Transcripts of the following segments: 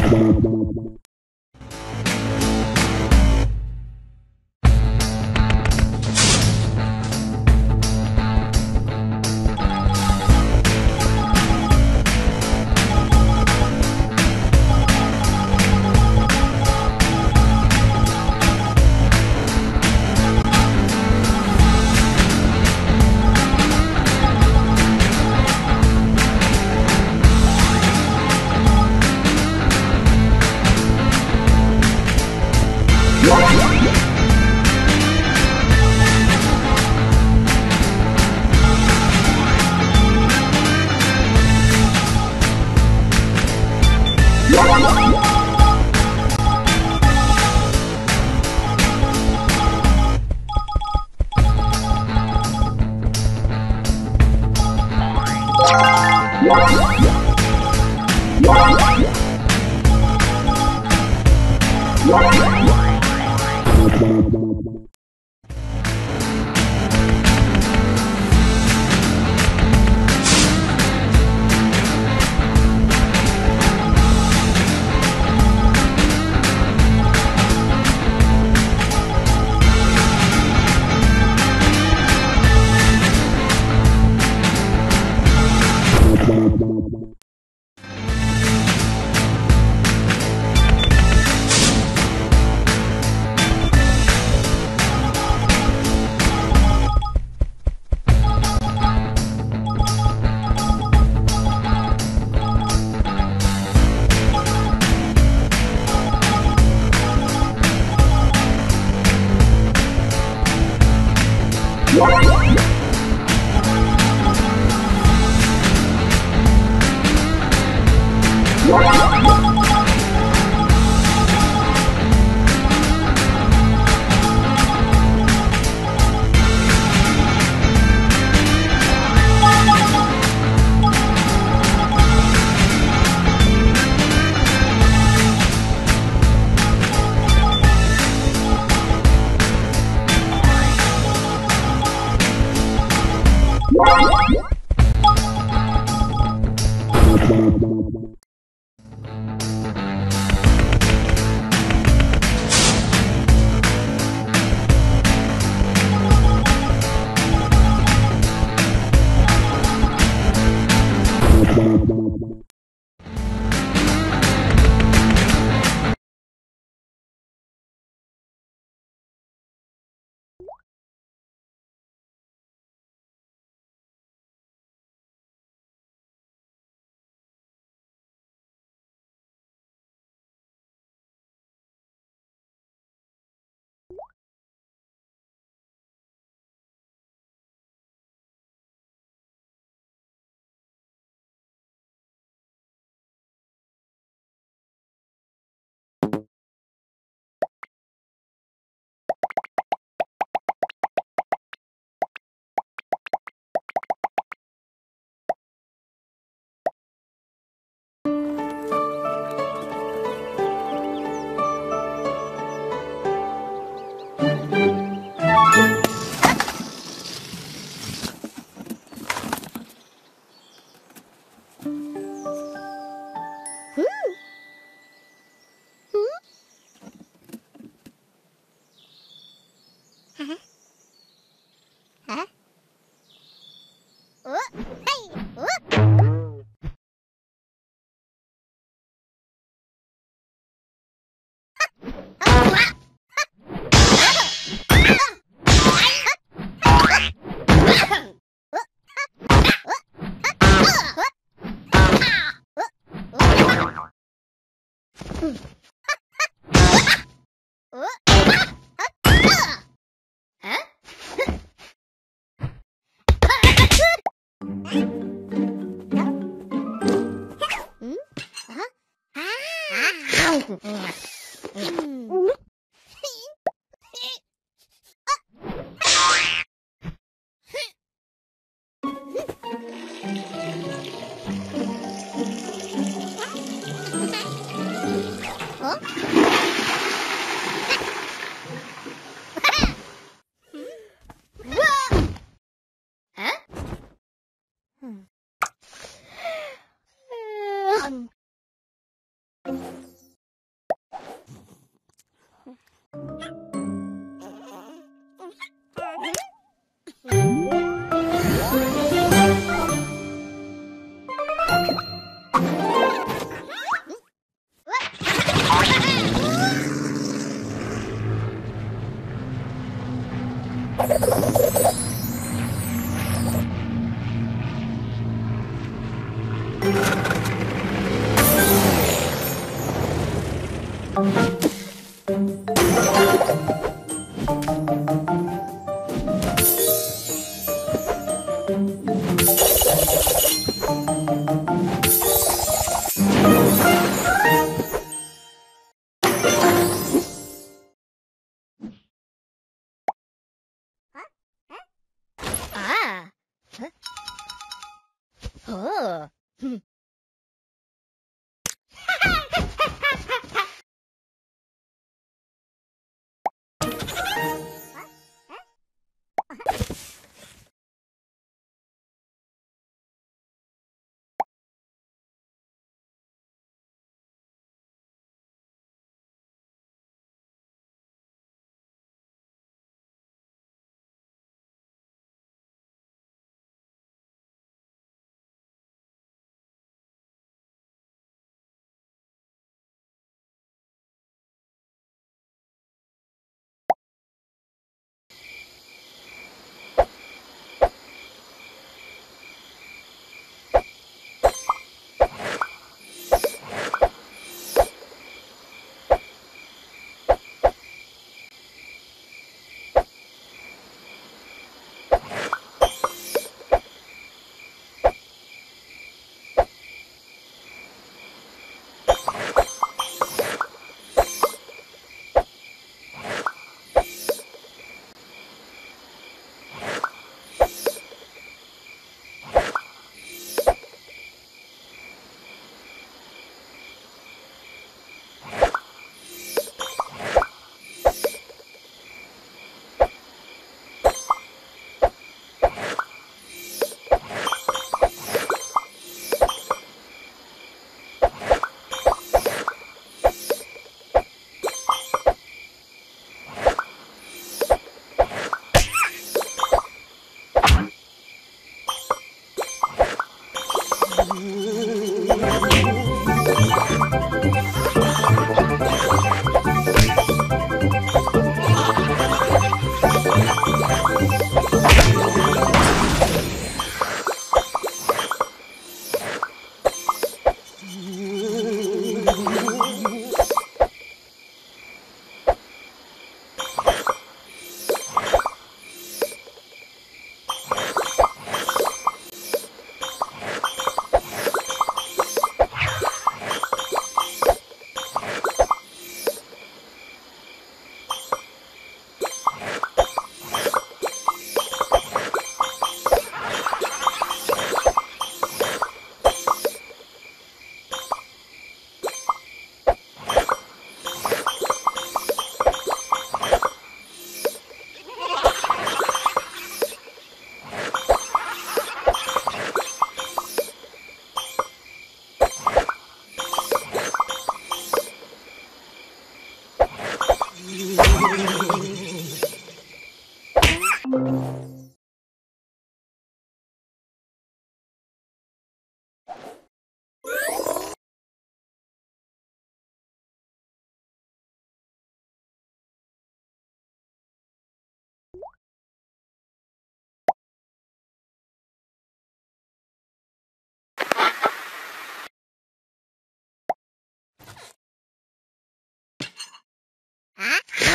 Uh-huh. Ah. Huh? Oh.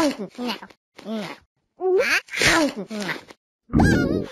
No. No. No.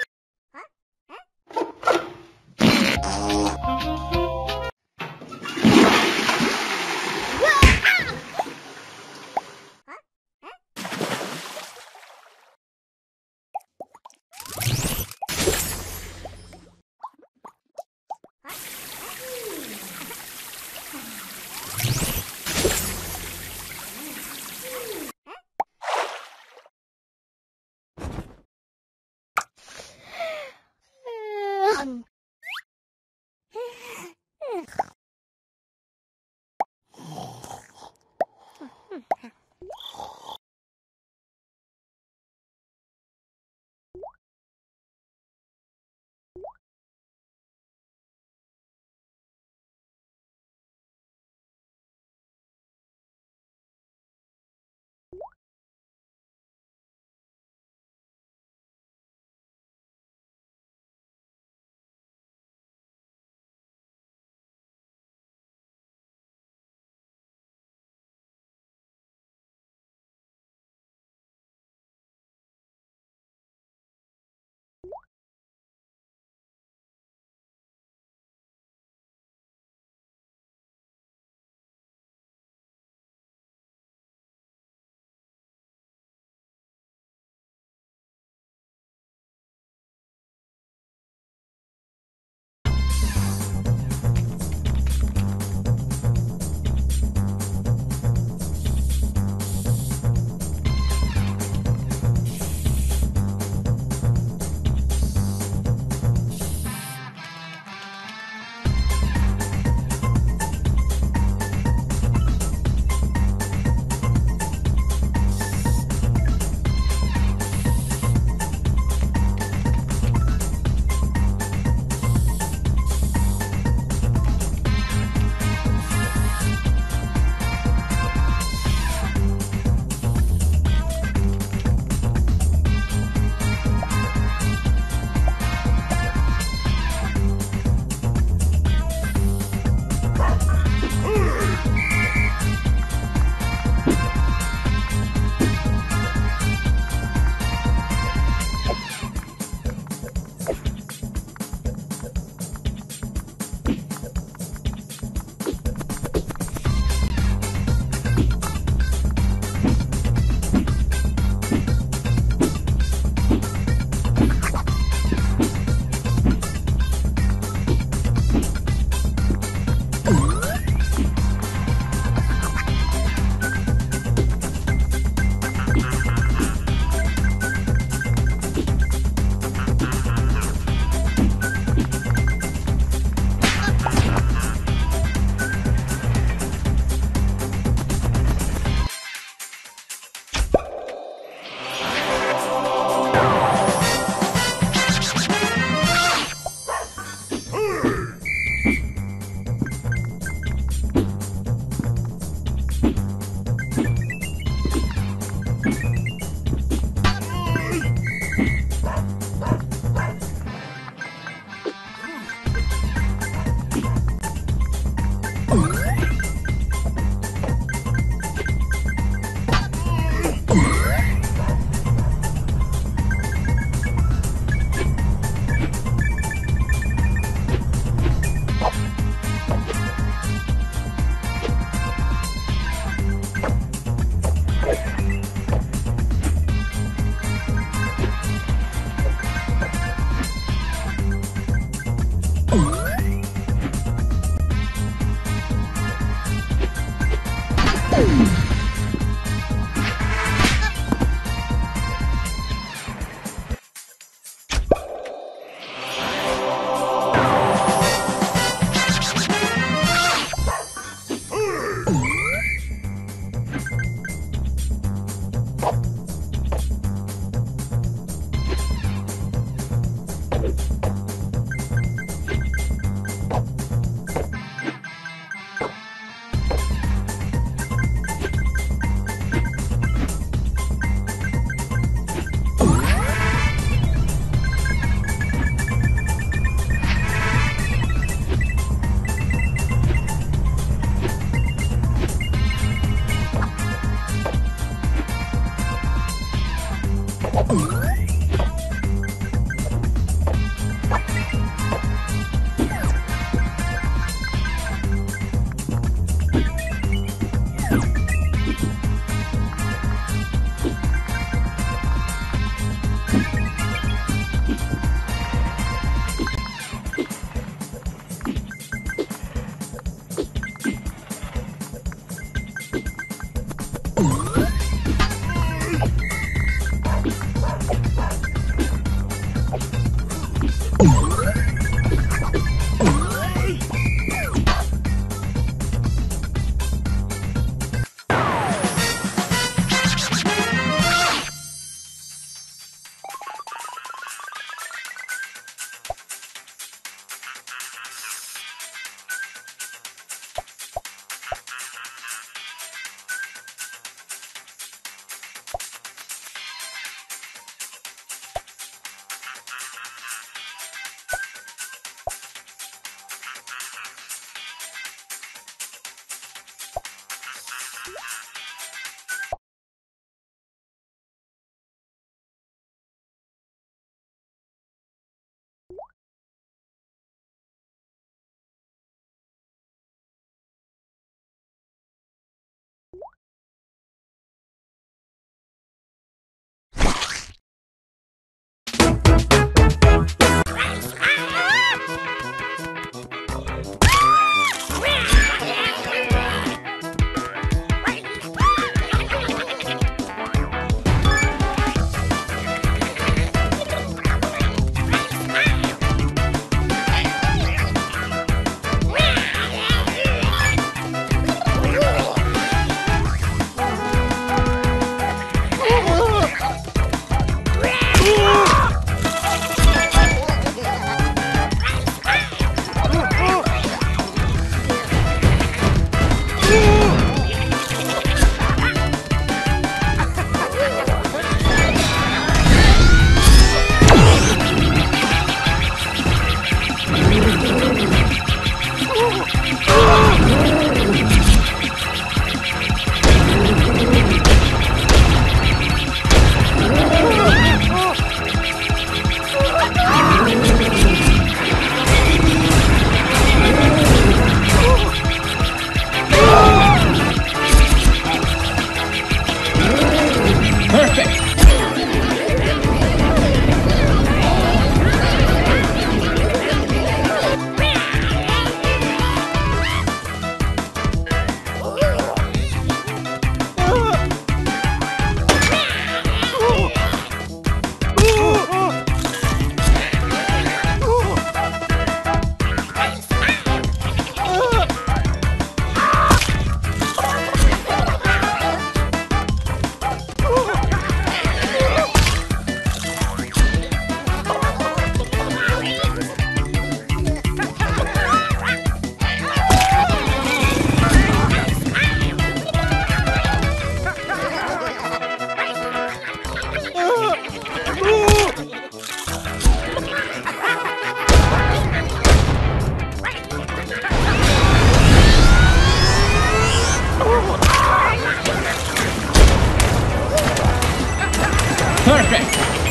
Perfect.